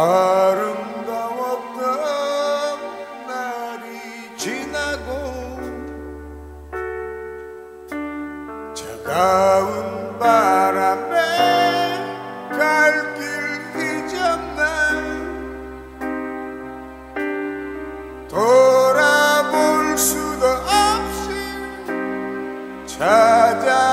아름다웠던 날이 지나고 차가운 바람에 갈 길 잊었나 돌아볼 수도 없이 찾아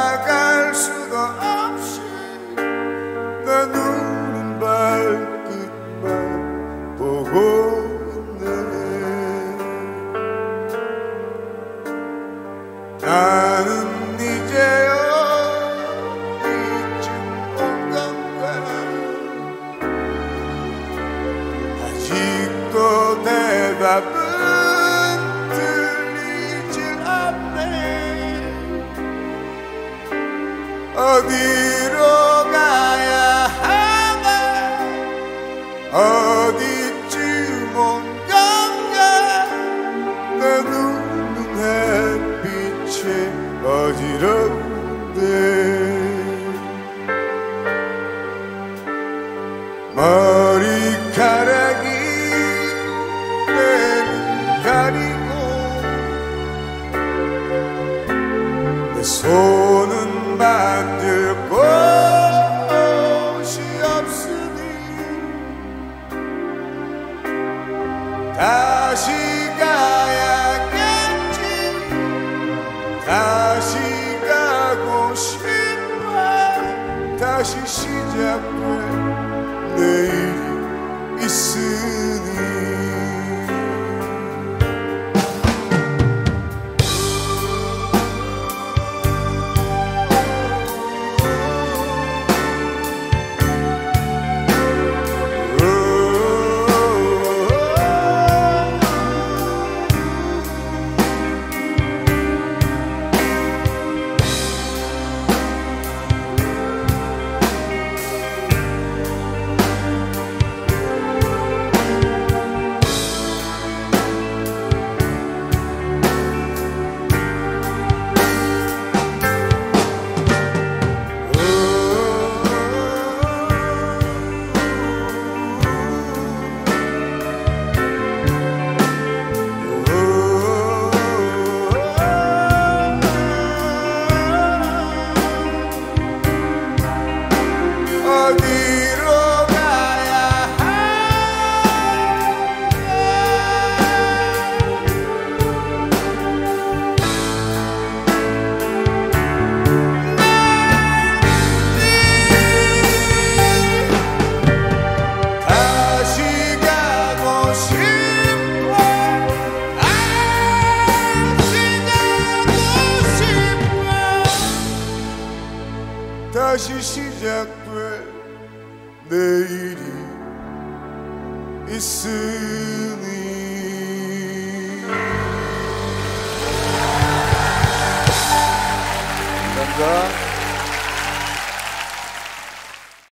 나는 이제야 이쯤 온 건가 아직도 대답은 다시 가야겠지. 다시 가고 싶어. 다시 시작돼 다시 시작돼 내일이 있으니